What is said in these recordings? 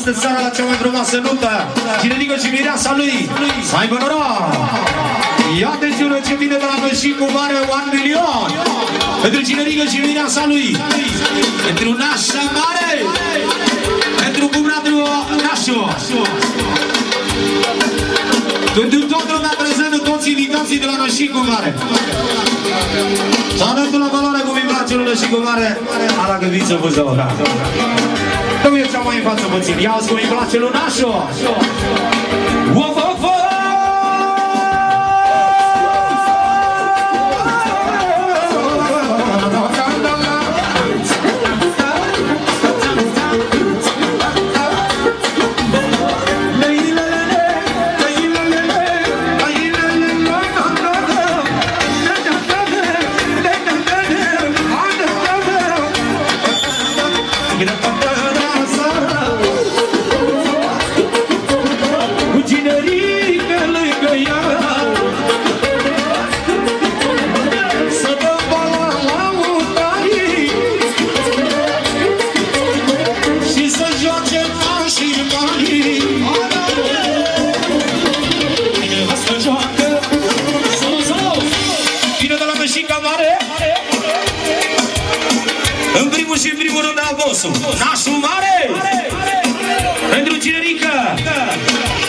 astăzi seara la cea mai frumoasă luptă. Cinerică și mireasa lui. Să aibă noroc! Ia atențiune ce vine de la Gășin cu mare 1 milion. Pentru cinerică și mireasa lui. Pentru nașa mare. Pentru cumnatul nașu. Pentru toată lumea prezentă, toți invitații de la Gășin cu mare. Să arătul la valoare cum cu vibrațiile și cu mare. Ala gândiți-vă, zăvă. Dă-mi eu cea mai în față puțin. Ia, să mi place lunașul! și în primul rând al vostru. Nașul mare! Pentru Cinerică!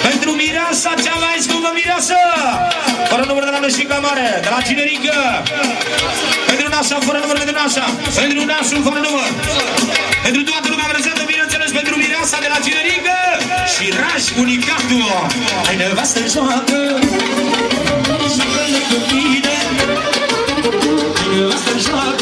Pentru mireasa cea mai scumpă mireasă! Fără număr de la Nășica Mare, de la Cinerică! Pentru nașa, fără număr de nașa! Pentru nașul, fără număr! Pentru toată lumea prezentă, bineînțeles, pentru mireasa de la Cinerică! Și raș unicatul! Ai nevastă joacă! Joacă-ne cu mine! Hai nevastă joacă!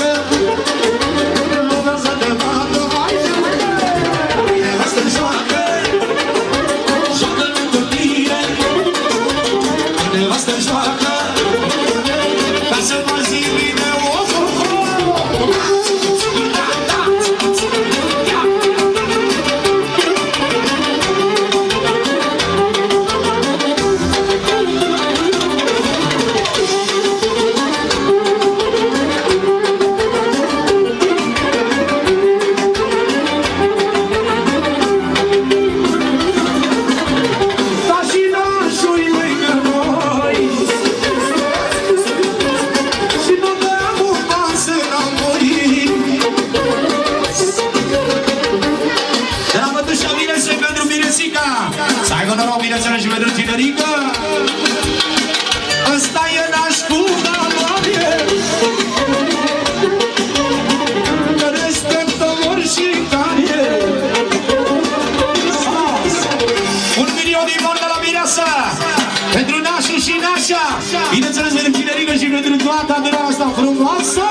privata da frumoasă!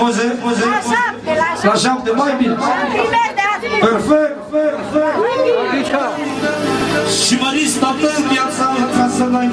poze? poze? La șapte, la șapte. La șapte, mai bine. Perfect, perfect, perfect. Și Măris, tatăl, viața, ca să n-ai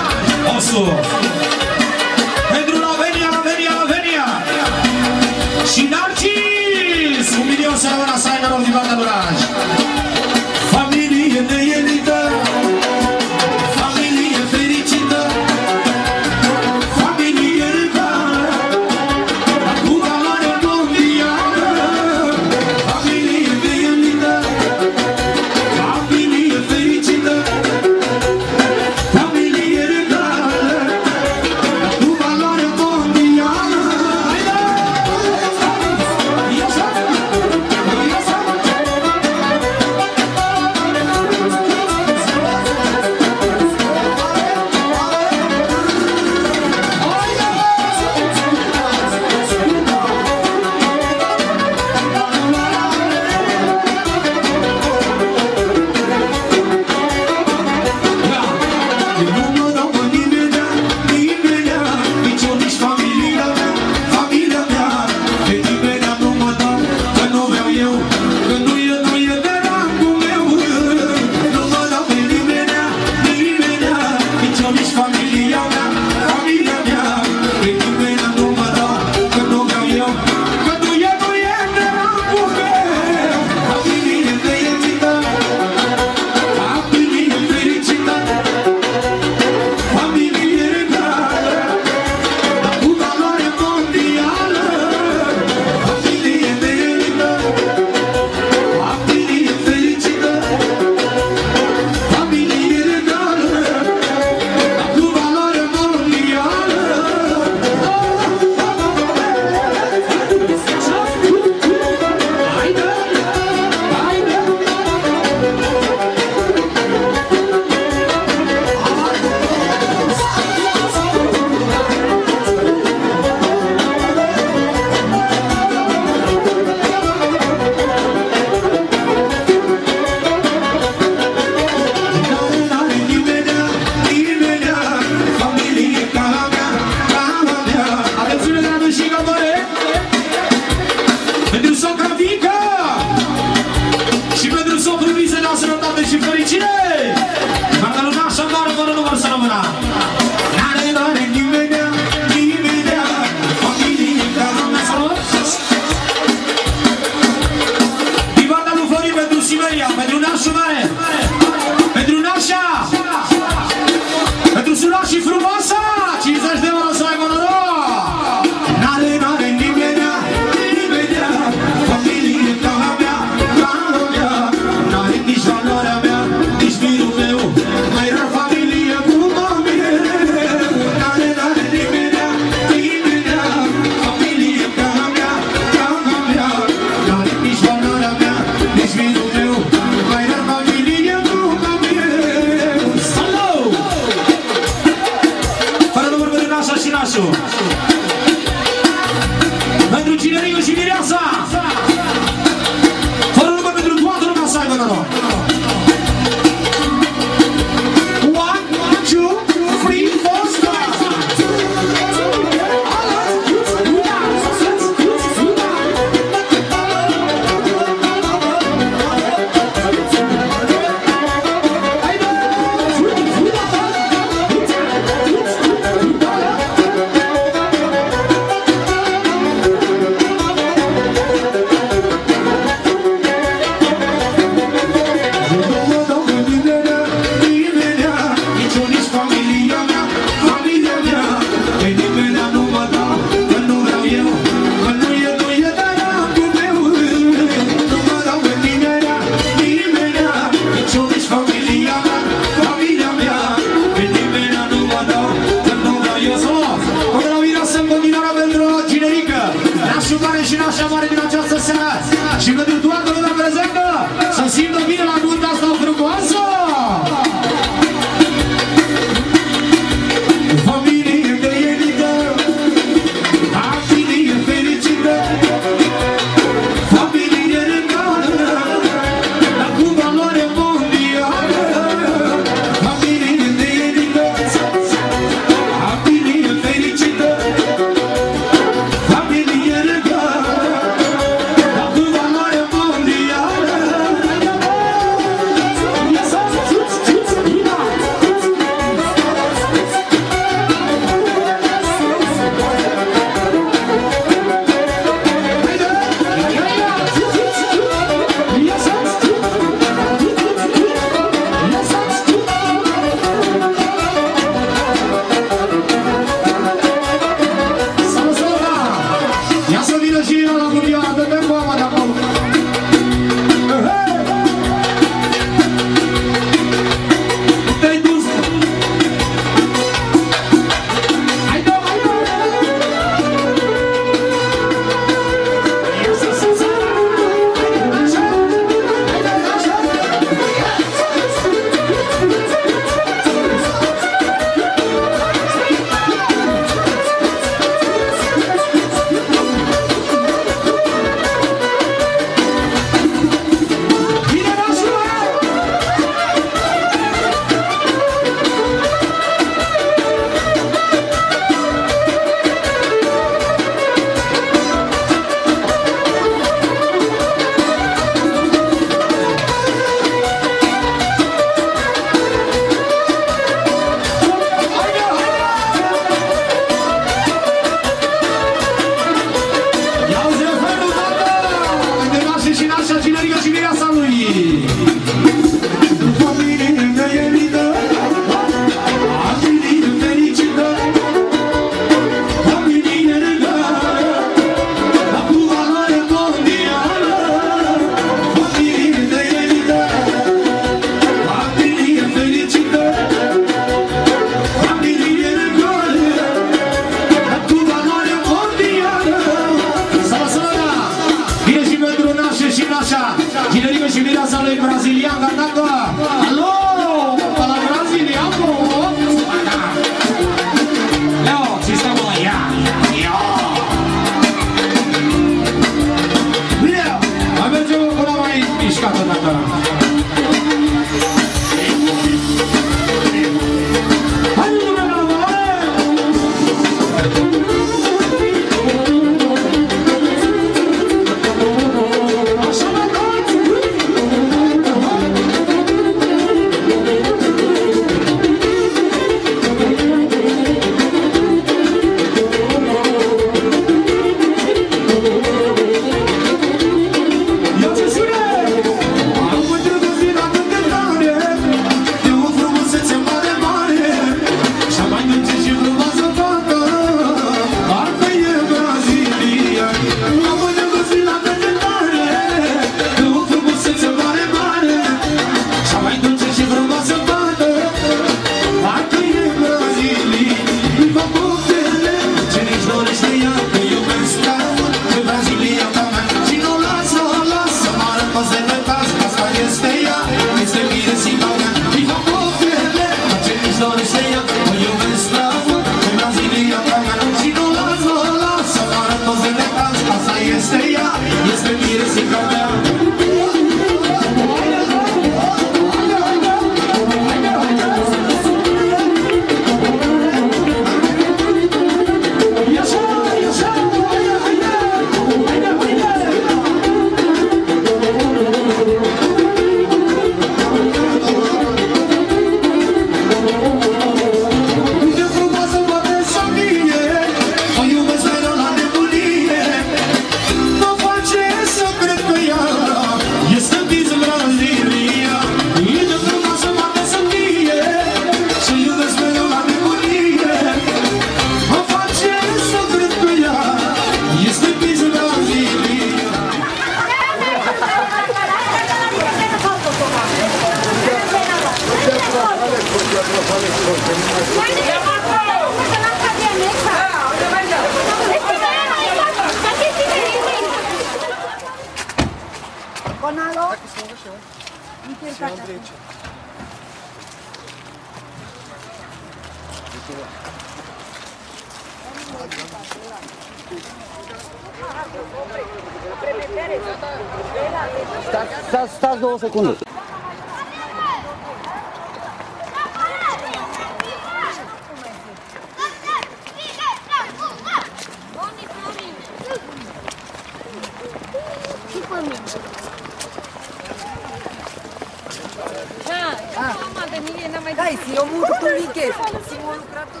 Dai, si eu muro tu lighez, si mă lucrat não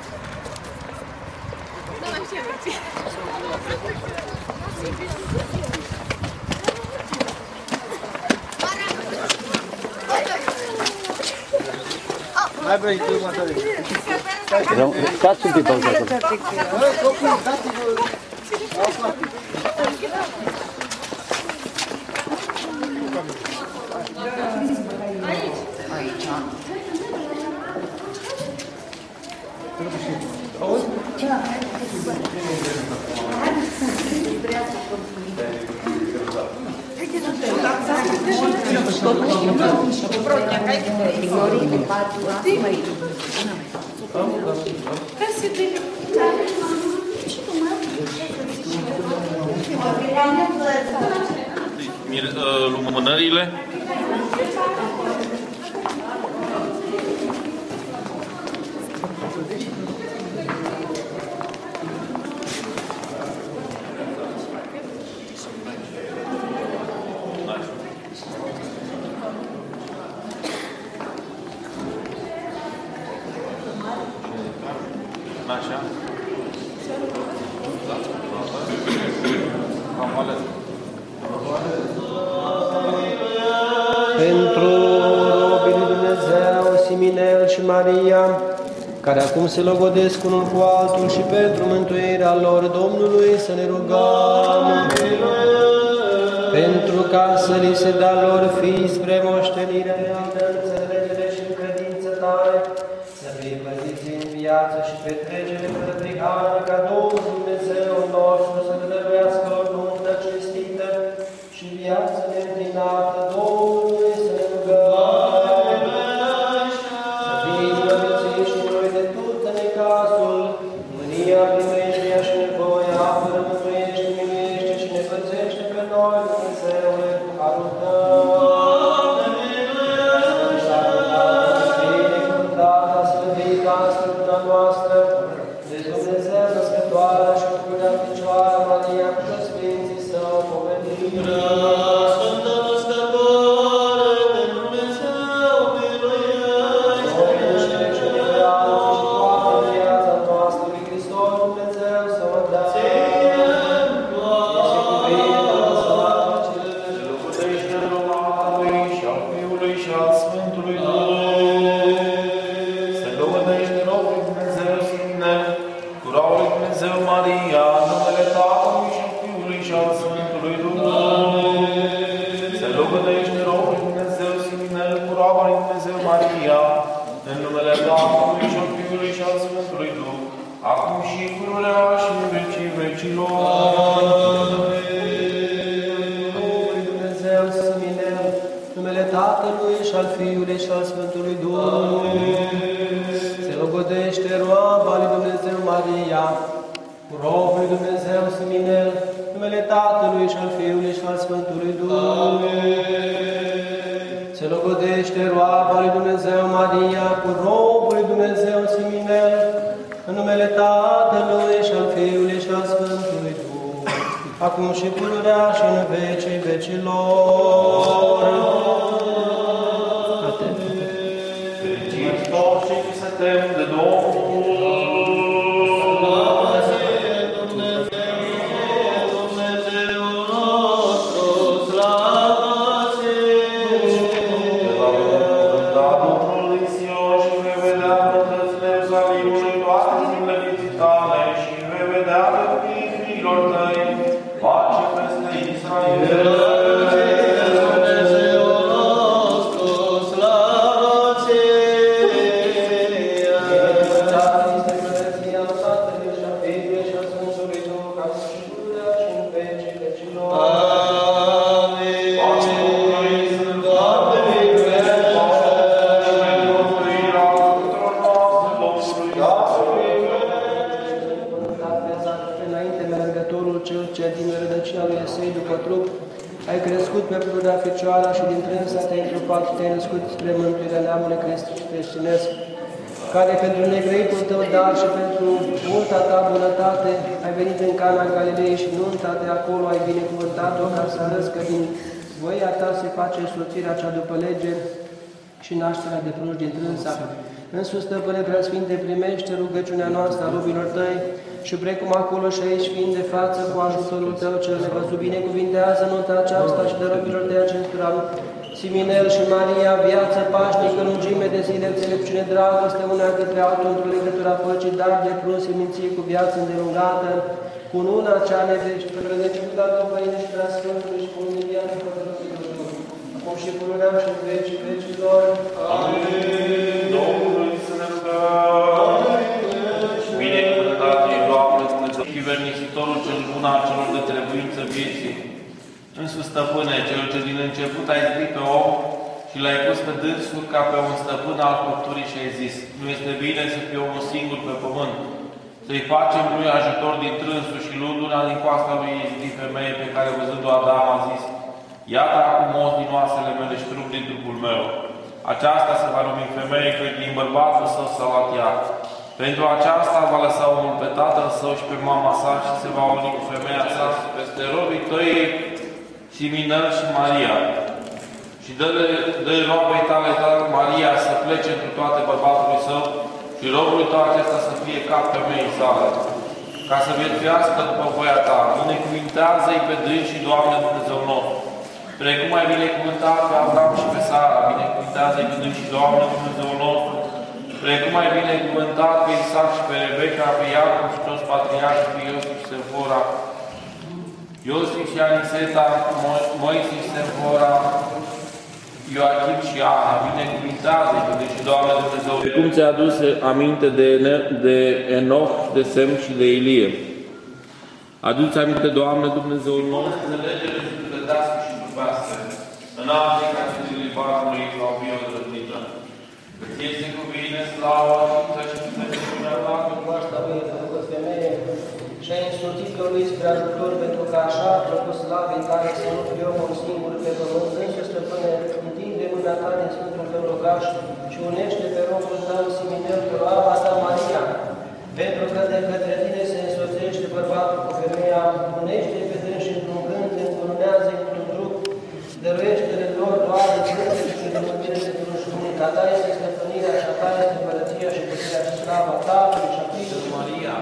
Da, așa não Hai vrei tu următoare. Stați un pic pauză acolo. Dați-vă... Ca să te Lumânările? se logodesc unul cu altul și pentru mântuirea lor Domnului să ne rugăm. Pentru ca să li se dea lor fi spre moștenire reală, înțelegere și credință tare, să fie păziți în viață și petrecere fără prihană ca Domnul rodește roaba lui Dumnezeu Maria cu robul lui Dumnezeu Siminel, în numele Tatălui și al Fiului și al Sfântului Duh, acum și pururea și în vecii vecilor. Care pentru negrăitul tău dar și pentru multa ta bunătate ai venit în Cana Galilei și nunta de acolo ai binecuvântat-o ca să arăți că din voia ta se face însoțirea cea după lege și nașterea de prunci din trânsa. Însuși, Stăpâne Preasfinte, primește rugăciunea noastră a robilor tăi și precum acolo și aici, fiind de față cu ajutorul tău cel nevăzut, binecuvintează nota aceasta și de robilor tăi acestora, Siminel și Maria, viață pașnică, lungime de zile, înțelepciune, dragoste, una către altul, într-o legătură a păcii, dar de prun seminții cu viață îndelungată, cu una cea nevești, pe rădăciunea Tatăl Părinte și prea Sfântului și cu unirea și Părintele acum și pururea și în vecii vecilor. Amin. Domnului să ne rugăm. Binecuvântat ești, Doamne, Dumnezeu și vernicitorul cel bun al celor de trebuință vieții. Însuși, stăpâne, cel ce din început ai zis pe om și l-ai pus pe dânsul ca pe un stăpân al culturii și ai zis, nu este bine să fie omul singur pe pământ, să-i facem lui ajutor din trânsul și luând din coasta lui din femeie pe care văzând-o Adam a zis, Iată acum os din oasele mele și trup din trupul meu. Aceasta se va numi femeie, că din bărbatul său s-a luat ea. Pentru aceasta va lăsa omul pe tatăl său și pe mama sa și se va uni cu femeia sa peste robii tăi, Siminăl și Maria. Și dă-le dă robei tale, tale, Maria, să plece într toate bărbatului său și robului tău acesta să fie cap femeii sale, ca să viețuiască după voia ta. Binecuvintează-i pe dâns și Doamne Dumnezeu nostru. Precum ai binecuvântat pe Avram și pe Sara, binecuvintează-i pe dâns și Doamne Dumnezeu nostru. Precum ai binecuvântat pe Isaac și pe Rebecca, pe Iacov și toți patriarhii, pe Iosif și Sefora, Iosif și Aniseta, Mo- Moise și Sefora, Ioachim și Ana, binecuvintează-i pe deci, Doamne Dumnezeu. Cum ți-a adus aminte de, Ene- de Enoch, de Sem și de Ilie. Aduți aminte, Doamne Dumnezeul nostru, înțelegere și sufletească și trupească, în alte ca și libanului sau biodrăznită. Că ți este cu bine slava și să și Dumnezeul ta, Cu asta lui a făcut femeie și a însoțit-o lui spre ajutor pentru că așa a făcut slavii care să nu fie omul singur pe pământ, însă stăpâne, întinde mâna ta din Sfântul tău locaș și unește pe robul tău Siminel cu roaba ta Maria, pentru că de către tine se însoțește bărbatul cu femeia, unește pe dânsi într-un gând, încurunează într-un trup, dăruiește-le lor roade, frunte și de mântire de prunșumit. A ta este stăpânirea și a ta este împărăția și puterea și slava Tatălui și a Fiului Maria,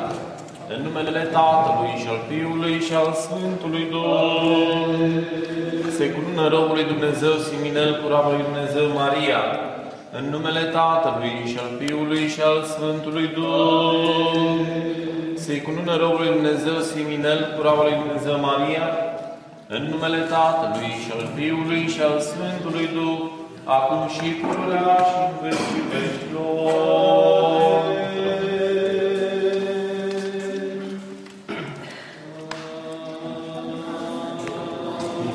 în numele Tatălui și al Fiului și al Sfântului Duh, se cunună robul lui Dumnezeu Siminel cu roaba lui Dumnezeu Maria, în numele Tatălui și al Fiului și al Sfântului Duh, se cunună robul lui Dumnezeu Siminel cu roaba lui Dumnezeu Maria, în numele Tatălui și al Fiului și al Sfântului Duh, acum și pururea și în vecii vecilor.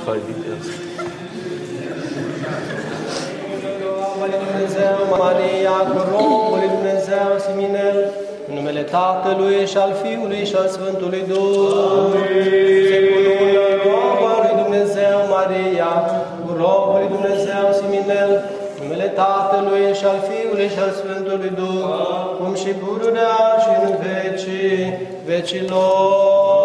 Nu fai viteză. Mare Dumnezeu, Maria, cu robul lui Dumnezeu, Siminel, în numele Tatălui și al Fiului și al Sfântului Duh. Se cunună roba lui Dumnezeu, Maria, cu robul lui Dumnezeu, Siminel, în numele Tatălui și al Fiului și al Sfântului Duh, cum și pururea și în vecii vecilor.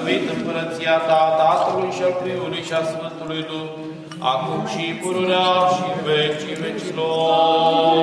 slăvit împărăția ta, Tatălui și al Fiului și al Sfântului Duh, acum și pururea și vecii vecilor.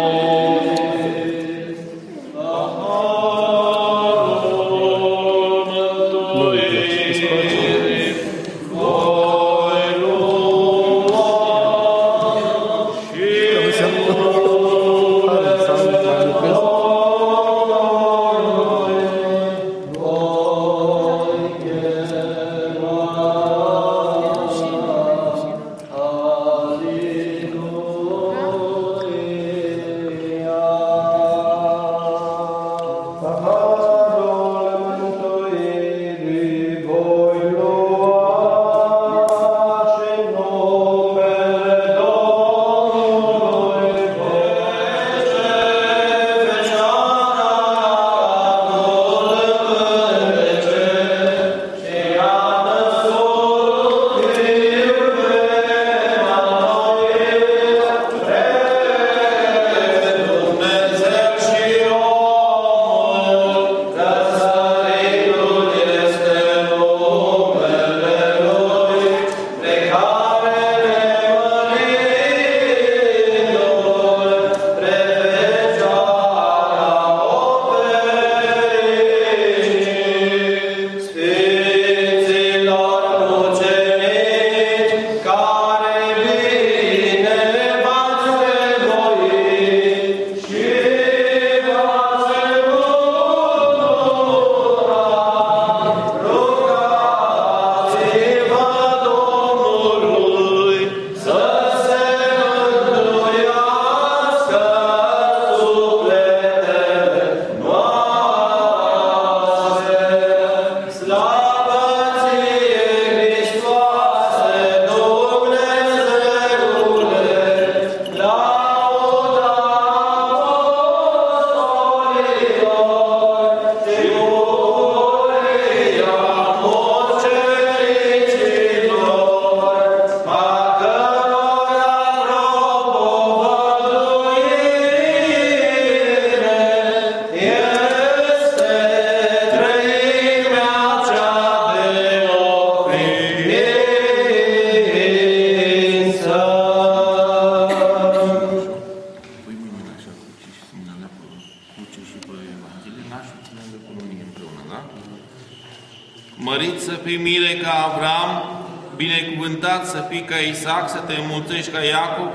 Isaac să te înmulțești ca Iacov,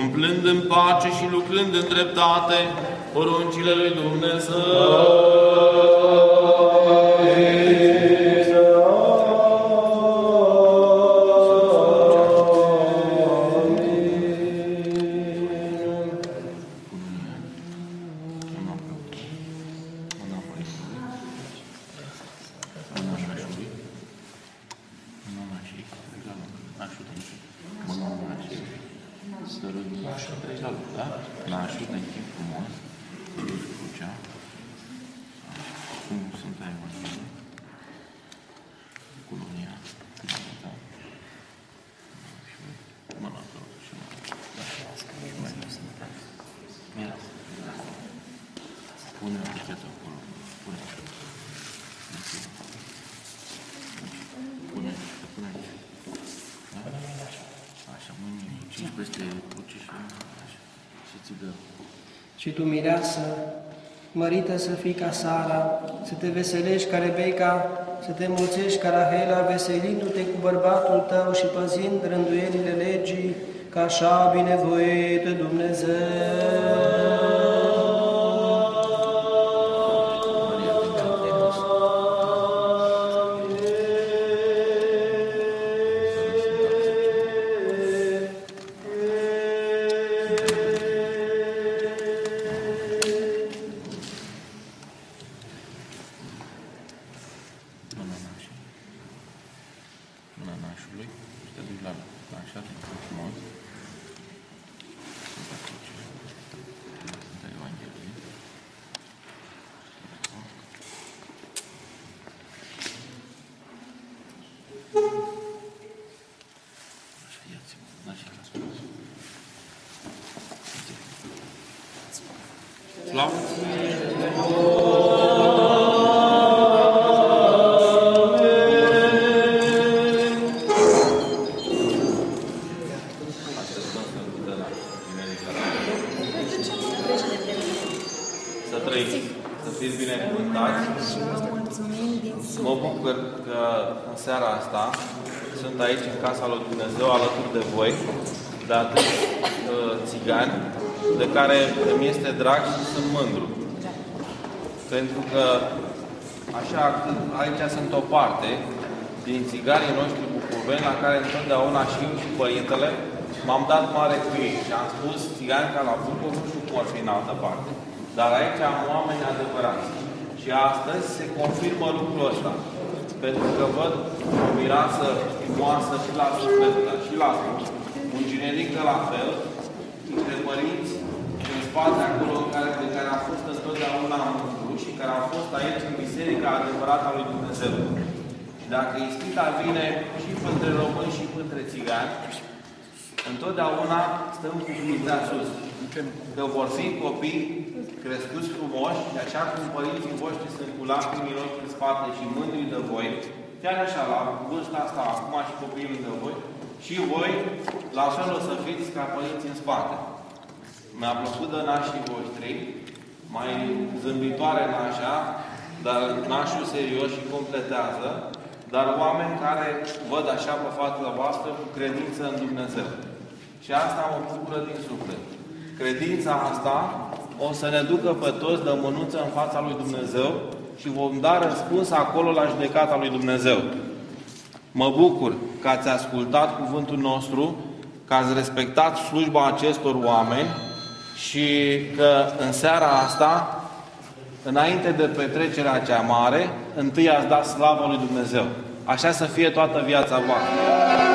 umplând în pace și lucrând în dreptate poruncile lui Dumnezeu. Pachetul acolo. Pune. Pune. Pune. Da? Așa, mâinile. 5 peste 15. Așa. Și ți dă. Și tu, mireasă, mărită să fii ca Sara, să te veselești ca Rebecca, să te mulțești ca Rahela, veselindu-te cu bărbatul tău și păzind rânduielile legii, ca așa binevoită Dumnezeu. De care îmi este drag și sunt mândru. Pentru că așa, când aici sunt o parte din țiganii noștri bucoveni, la care întotdeauna și eu și părintele m-am dat mare cu ei și am spus țigani ca la Bucov nu știu cum ar fi în altă parte. Dar aici am oameni adevărați. Și astăzi se confirmă lucrul ăsta. Pentru că văd o mireasă frumoasă și la suflet, dar și la trup. Un generic de la fel, niște părinți în spate acolo care, de care am fost întotdeauna mândru și care au fost aici în Biserica adevărată a lui Dumnezeu. Și dacă ispita vine și între români și între țigani, întotdeauna stăm cu mintea sus. Că vor fi copii crescuți frumoși și așa cum părinții voștri sunt cu lacrimile lor în spate și mândri de voi, chiar așa, la vârsta asta, acum și copiii lângă voi, și voi, la fel o să fiți ca părinții în spate. Mi-a plăcut de nașii voștri, mai zâmbitoare nașa, dar nașul serios și completează, dar oameni care văd așa pe fața voastră cu credință în Dumnezeu. Și asta mă bucură din suflet. Credința asta o să ne ducă pe toți de mânuță în fața lui Dumnezeu și vom da răspuns acolo la judecata lui Dumnezeu. Mă bucur că ați ascultat cuvântul nostru, că ați respectat slujba acestor oameni și că în seara asta, înainte de petrecerea cea mare, întâi ați dat slavă lui Dumnezeu. Așa să fie toată viața voastră.